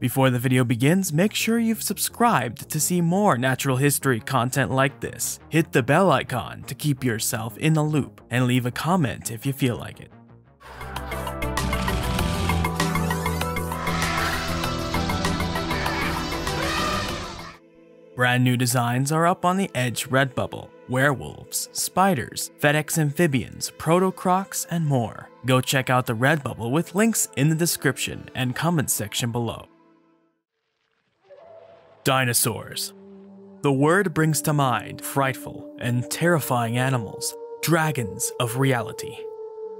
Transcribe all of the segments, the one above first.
Before the video begins, make sure you've subscribed to see more natural history content like this. Hit the bell icon to keep yourself in the loop, and leave a comment if you feel like it. Brand new designs are up on the Edge Redbubble. Werewolves, spiders, FedEx amphibians, proto-crocs, and more. Go check out the Redbubble with links in the description and comment section below. Dinosaurs. The word brings to mind frightful and terrifying animals, dragons of reality.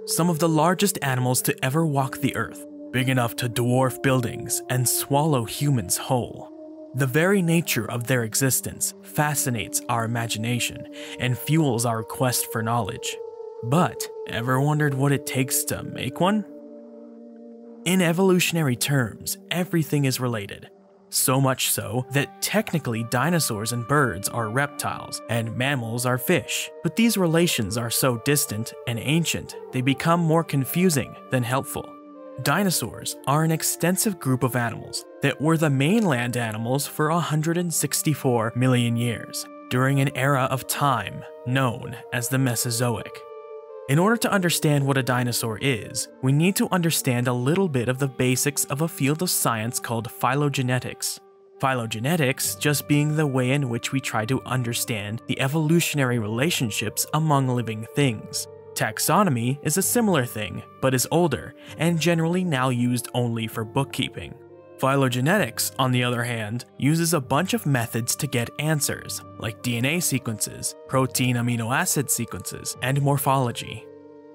Some of the largest animals to ever walk the earth, big enough to dwarf buildings and swallow humans whole. The very nature of their existence fascinates our imagination and fuels our quest for knowledge. But, ever wondered what it takes to make one? In evolutionary terms, everything is related. So much so that technically dinosaurs and birds are reptiles and mammals are fish. But these relations are so distant and ancient, they become more confusing than helpful. Dinosaurs are an extensive group of animals that were the mainland animals for 164 million years, during an era of time known as the Mesozoic. In order to understand what a dinosaur is, we need to understand a little bit of the basics of a field of science called phylogenetics. Phylogenetics just being the way in which we try to understand the evolutionary relationships among living things, Taxonomy is a similar thing, but is older, and generally now used only for bookkeeping. Phylogenetics, on the other hand, uses a bunch of methods to get answers, like DNA sequences, protein amino acid sequences, and morphology.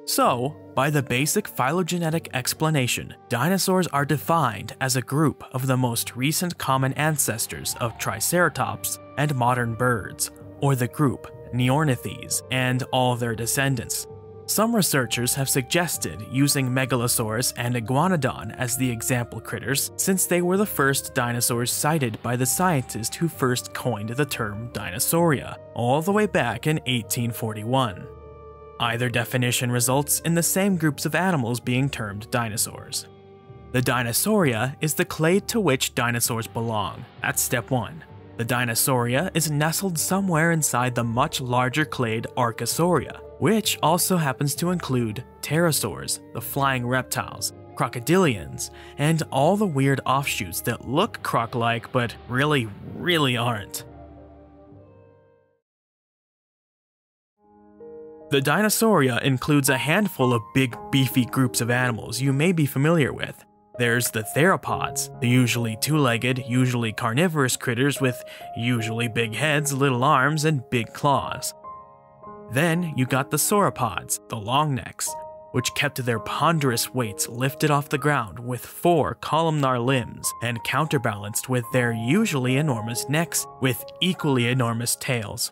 So, by the basic phylogenetic explanation, dinosaurs are defined as a group of the most recent common ancestors of Triceratops and modern birds, or the group Neornithes and all their descendants, some researchers have suggested using Megalosaurus and Iguanodon as the example critters since they were the first dinosaurs cited by the scientist who first coined the term Dinosauria, all the way back in 1841. Either definition results in the same groups of animals being termed dinosaurs. The Dinosauria is the clade to which dinosaurs belong, that's step 1. The Dinosauria is nestled somewhere inside the much larger clade Archosauria, which also happens to include pterosaurs, the flying reptiles, crocodilians, and all the weird offshoots that look croc-like but really, really aren't. The Dinosauria includes a handful of big, beefy groups of animals you may be familiar with. There's the theropods, the usually two-legged, usually carnivorous critters with usually big heads, little arms, and big claws. Then you got the sauropods, the longnecks, which kept their ponderous weights lifted off the ground with four columnar limbs and counterbalanced with their usually enormous necks with equally enormous tails.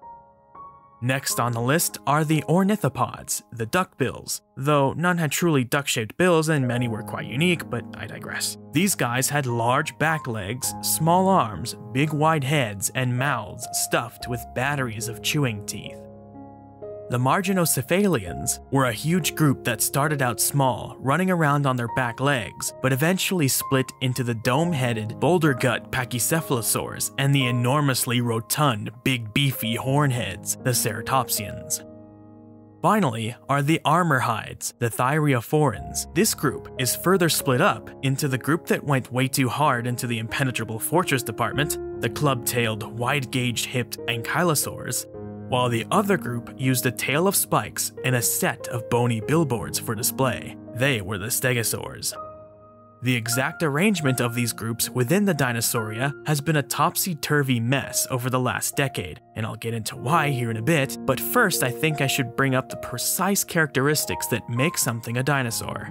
Next on the list are the ornithopods, the duckbills, though none had truly duck-shaped bills and many were quite unique, but I digress. These guys had large back legs, small arms, big wide heads, and mouths stuffed with batteries of chewing teeth. The Marginocephalians were a huge group that started out small, running around on their back legs, but eventually split into the dome-headed, boulder-gut pachycephalosaurs and the enormously rotund, big beefy hornheads, the ceratopsians. Finally are the armor hides, the thyreophorans. This group is further split up into the group that went way too hard into the impenetrable fortress department, the club-tailed, wide-gauged hipped ankylosaurs, while the other group used a tail of spikes and a set of bony billboards for display. They were the stegosaurs. The exact arrangement of these groups within the Dinosauria has been a topsy-turvy mess over the last decade, and I'll get into why here in a bit, but first I think I should bring up the precise characteristics that make something a dinosaur.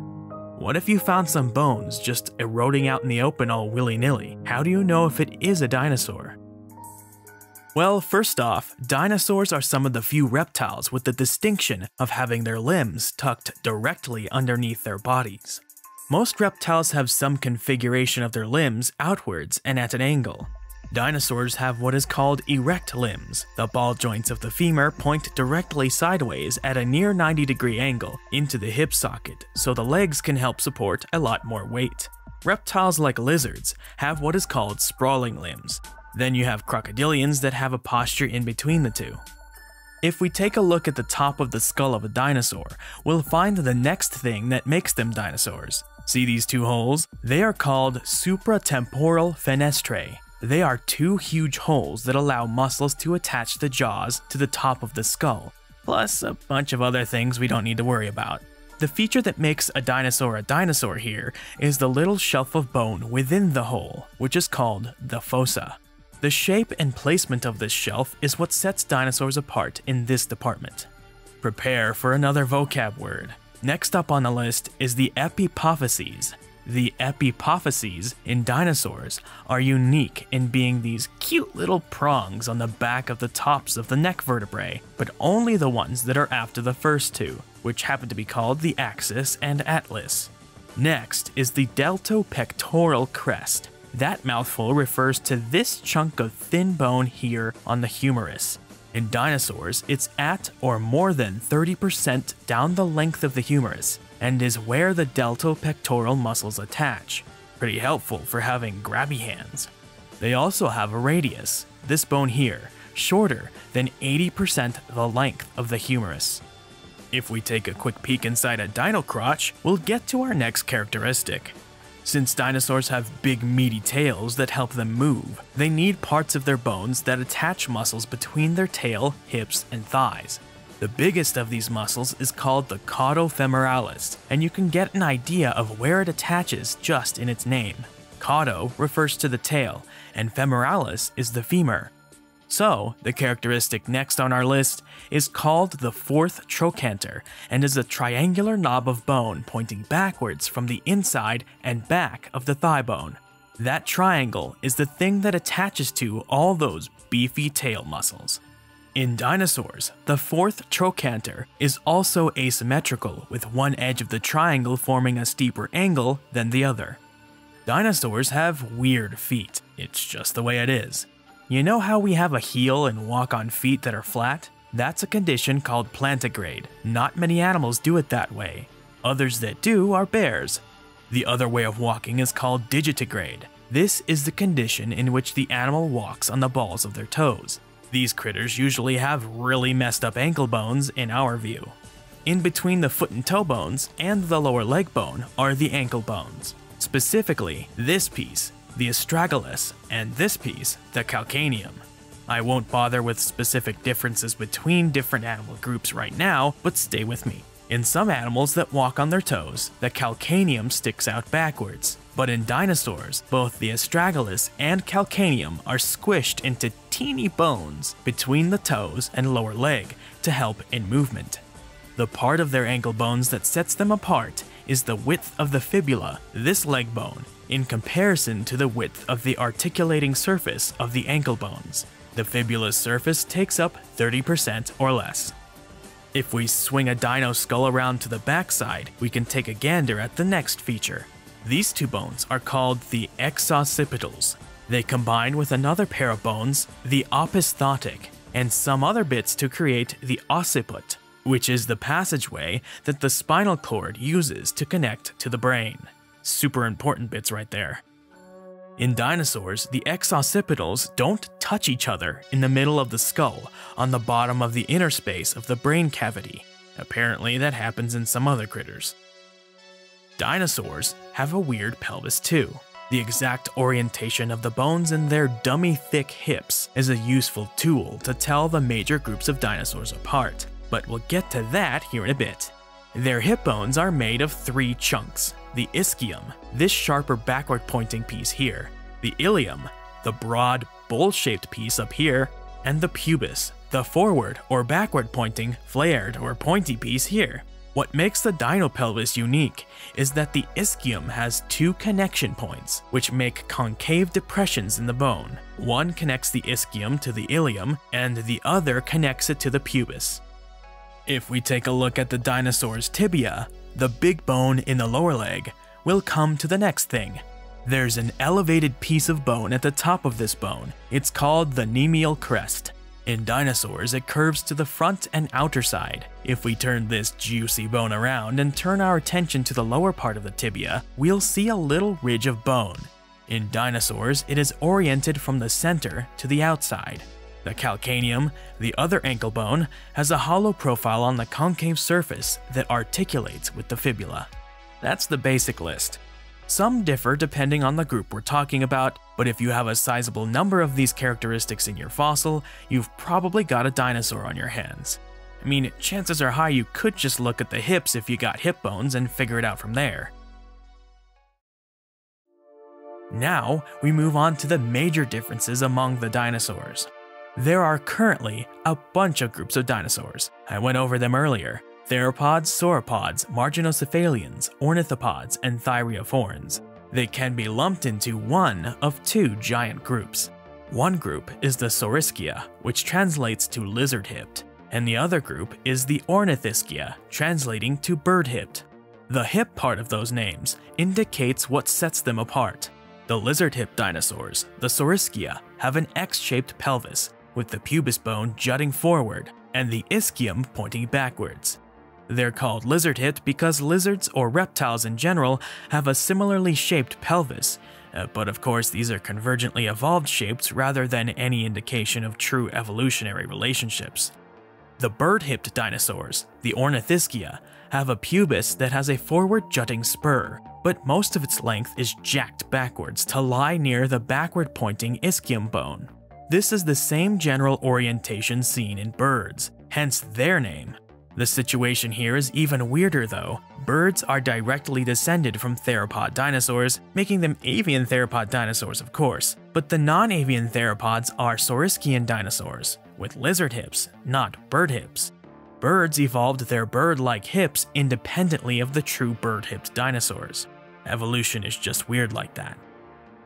What if you found some bones just eroding out in the open all willy-nilly? How do you know if it is a dinosaur? Well, first off, dinosaurs are some of the few reptiles with the distinction of having their limbs tucked directly underneath their bodies. Most reptiles have some configuration of their limbs outwards and at an angle. Dinosaurs have what is called erect limbs. The ball joints of the femur point directly sideways at a near 90 degree angle into the hip socket, so the legs can help support a lot more weight. Reptiles like lizards have what is called sprawling limbs. Then you have crocodilians that have a posture in between the two. If we take a look at the top of the skull of a dinosaur, we'll find the next thing that makes them dinosaurs. See these two holes? They are called supratemporal fenestrae. They are two huge holes that allow muscles to attach the jaws to the top of the skull, plus a bunch of other things we don't need to worry about. The feature that makes a dinosaur a dinosaur here is the little shelf of bone within the hole, which is called the fossa. The shape and placement of this shelf is what sets dinosaurs apart in this department. Prepare for another vocab word. Next up on the list is the epipophyses. The epipophyses in dinosaurs are unique in being these cute little prongs on the back of the tops of the neck vertebrae, but only the ones that are after the first two, which happen to be called the axis and atlas. Next is the deltopectoral crest. That mouthful refers to this chunk of thin bone here on the humerus. In dinosaurs, it's at or more than 30% down the length of the humerus and is where the deltopectoral muscles attach. Pretty helpful for having grabby hands. They also have a radius, this bone here, shorter than 80% the length of the humerus. If we take a quick peek inside a dino crotch, we'll get to our next characteristic. Since dinosaurs have big meaty tails that help them move, they need parts of their bones that attach muscles between their tail, hips, and thighs. The biggest of these muscles is called the caudofemoralis, and you can get an idea of where it attaches just in its name. Caudo refers to the tail, and femoralis is the femur. So, the characteristic next on our list is called the fourth trochanter and is a triangular knob of bone pointing backwards from the inside and back of the thigh bone. That triangle is the thing that attaches to all those beefy tail muscles. In dinosaurs, the fourth trochanter is also asymmetrical, with one edge of the triangle forming a steeper angle than the other. Dinosaurs have weird feet, it's just the way it is. You know how we have a heel and walk on feet that are flat? That's a condition called plantigrade. Not many animals do it that way. Others that do are bears. The other way of walking is called digitigrade. This is the condition in which the animal walks on the balls of their toes. These critters usually have really messed up ankle bones in our view. In between the foot and toe bones and the lower leg bone are the ankle bones. Specifically, this piece the astragalus, and this piece, the calcaneum. I won't bother with specific differences between different animal groups right now, but stay with me. In some animals that walk on their toes, the calcaneum sticks out backwards, but in dinosaurs, both the astragalus and calcaneum are squished into teeny bones between the toes and lower leg to help in movement. The part of their ankle bones that sets them apart is the width of the fibula, this leg bone, in comparison to the width of the articulating surface of the ankle bones. The fibula's surface takes up 30% or less. If we swing a dino skull around to the backside, we can take a gander at the next feature. These two bones are called the exoccipitals. They combine with another pair of bones, the opisthotic, and some other bits to create the occiput, which is the passageway that the spinal cord uses to connect to the brain. Super important bits right there. In dinosaurs, the exoccipitals don't touch each other in the middle of the skull on the bottom of the inner space of the brain cavity. Apparently, that happens in some other critters. Dinosaurs have a weird pelvis too. The exact orientation of the bones in their dummy thick hips is a useful tool to tell the major groups of dinosaurs apart, but we'll get to that here in a bit. Their hip bones are made of three chunks the ischium, this sharper backward pointing piece here, the ilium, the broad, bowl shaped piece up here, and the pubis, the forward or backward pointing, flared or pointy piece here. What makes the dinopelvis unique is that the ischium has two connection points, which make concave depressions in the bone. One connects the ischium to the ilium, and the other connects it to the pubis. If we take a look at the dinosaur's tibia, the big bone in the lower leg, we'll come to the next thing. There's an elevated piece of bone at the top of this bone. It's called the cnemial crest. In dinosaurs, it curves to the front and outer side. If we turn this juicy bone around and turn our attention to the lower part of the tibia, we'll see a little ridge of bone. In dinosaurs, it is oriented from the center to the outside. The calcaneum, the other ankle bone, has a hollow profile on the concave surface that articulates with the fibula. That's the basic list. Some differ depending on the group we're talking about, but if you have a sizable number of these characteristics in your fossil, you've probably got a dinosaur on your hands. I mean, chances are high you could just look at the hips if you got hip bones and figure it out from there. Now, we move on to the major differences among the dinosaurs. There are currently a bunch of groups of dinosaurs. I went over them earlier. Theropods, sauropods, marginocephalians, ornithopods, and thyreophorans. They can be lumped into one of two giant groups. One group is the Saurischia, which translates to lizard-hipped, and the other group is the Ornithischia, translating to bird-hipped. The hip part of those names indicates what sets them apart. The lizard-hipped dinosaurs, the Saurischia, have an X-shaped pelvis, with the pubis bone jutting forward and the ischium pointing backwards. They're called lizard hip because lizards or reptiles in general have a similarly shaped pelvis, uh, but of course these are convergently evolved shapes rather than any indication of true evolutionary relationships. The bird-hipped dinosaurs, the Ornithischia, have a pubis that has a forward jutting spur, but most of its length is jacked backwards to lie near the backward pointing ischium bone. This is the same general orientation seen in birds, hence their name. The situation here is even weirder though. Birds are directly descended from theropod dinosaurs, making them avian theropod dinosaurs of course, but the non-avian theropods are Saurischian dinosaurs, with lizard hips, not bird hips. Birds evolved their bird-like hips independently of the true bird-hipped dinosaurs. Evolution is just weird like that.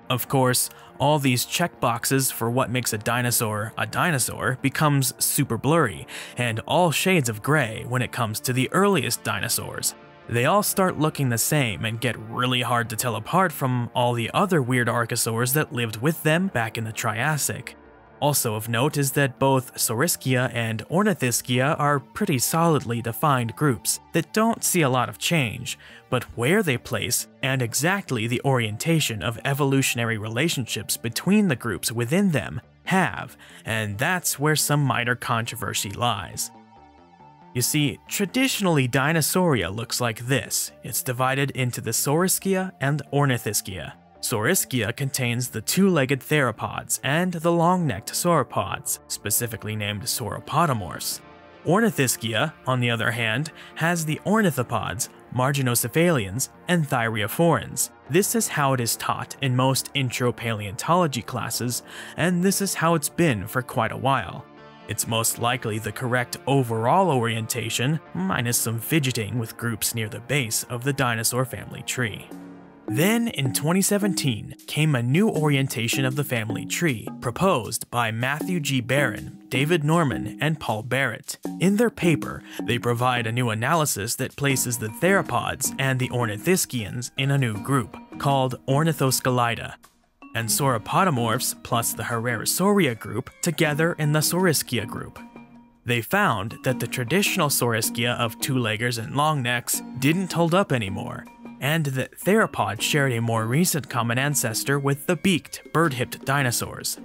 Of course, all these checkboxes for what makes a dinosaur a dinosaur becomes super blurry and all shades of gray when it comes to the earliest dinosaurs. They all start looking the same and get really hard to tell apart from all the other weird archosaurs that lived with them back in the Triassic. Also of note is that both Saurischia and Ornithischia are pretty solidly defined groups that don't see a lot of change, but where they place and exactly the orientation of evolutionary relationships between the groups within them have, and that's where some minor controversy lies. You see, traditionally Dinosauria looks like this. It's divided into the Saurischia and Ornithischia. Saurischia contains the two-legged theropods and the long-necked sauropods, specifically named sauropodomorphs. Ornithischia, on the other hand, has the ornithopods, marginocephalians, and thyreophorans. This is how it is taught in most intro-paleontology classes, and this is how it's been for quite a while. It's most likely the correct overall orientation, minus some fidgeting with groups near the base of the dinosaur family tree. Then, in 2017, came a new orientation of the family tree, proposed by Matthew G. Baron, David Norman, and Paul Barrett. In their paper, they provide a new analysis that places the theropods and the ornithischians in a new group, called Ornithoscelida, and sauropodomorphs plus the Herrerasauria group together in the Saurischia group. They found that the traditional Saurischia of two-leggers and long necks didn't hold up anymore, and that theropods shared a more recent common ancestor with the beaked, bird-hipped dinosaurs.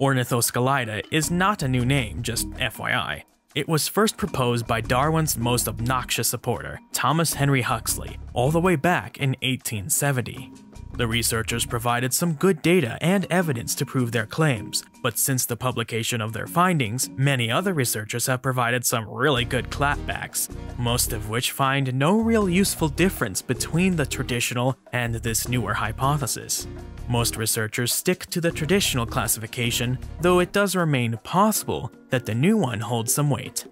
Ornithoscelida is not a new name, just FYI. It was first proposed by Darwin's most obnoxious supporter, Thomas Henry Huxley, all the way back in 1870. The researchers provided some good data and evidence to prove their claims, but since the publication of their findings, many other researchers have provided some really good clapbacks, most of which find no real useful difference between the traditional and this newer hypothesis. Most researchers stick to the traditional classification, though it does remain possible that the new one holds some weight.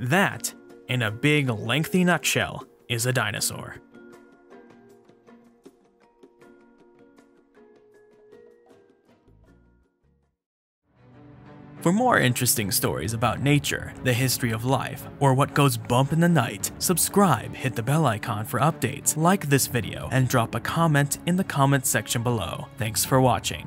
That, in a big, lengthy nutshell, is a dinosaur. For more interesting stories about nature, the history of life, or what goes bump in the night, subscribe, hit the bell icon for updates, like this video, and drop a comment in the comment section below. Thanks for watching.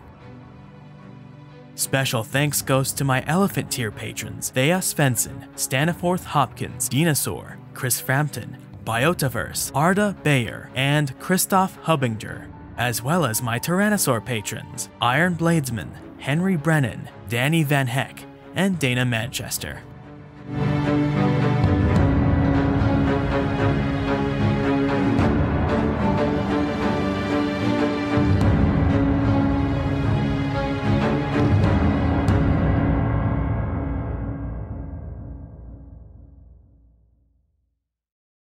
Special thanks goes to my Elephant Tier patrons, Thea Svensson, Staniforth Hopkins, Dinosaur, Chris Frampton, Biotaverse, Arda Bayer, and Christoph Hubinger, as well as my Tyrannosaur patrons, Iron Bladesman, Henry Brennan, Danny Van Heck, and Dana Manchester.